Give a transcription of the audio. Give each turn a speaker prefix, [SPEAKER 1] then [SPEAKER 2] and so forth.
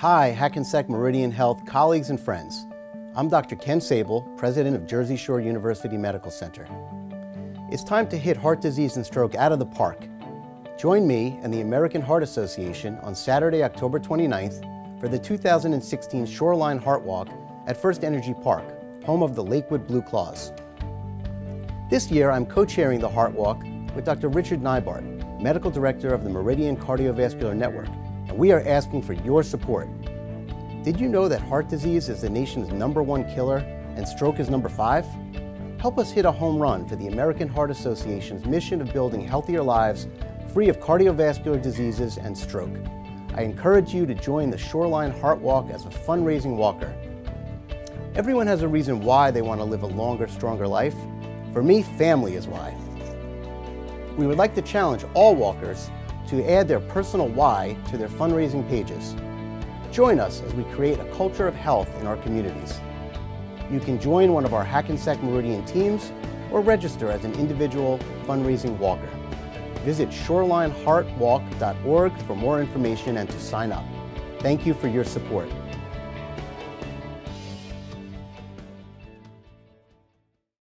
[SPEAKER 1] Hi, Hackensack Meridian Health colleagues and friends. I'm Dr. Ken Sable, president of Jersey Shore University Medical Center. It's time to hit heart disease and stroke out of the park. Join me and the American Heart Association on Saturday, October 29th for the 2016 Shoreline Heart Walk at First Energy Park, home of the Lakewood Blue Claws. This year, I'm co-chairing the Heart Walk with Dr. Richard Neibart, Medical Director of the Meridian Cardiovascular Network, we are asking for your support. Did you know that heart disease is the nation's number one killer and stroke is number five? Help us hit a home run for the American Heart Association's mission of building healthier lives free of cardiovascular diseases and stroke. I encourage you to join the Shoreline Heart Walk as a fundraising walker. Everyone has a reason why they want to live a longer, stronger life. For me, family is why. We would like to challenge all walkers to add their personal why to their fundraising pages. Join us as we create a culture of health in our communities. You can join one of our Hackensack Meridian teams or register as an individual fundraising walker. Visit shorelineheartwalk.org for more information and to sign up. Thank you for your support.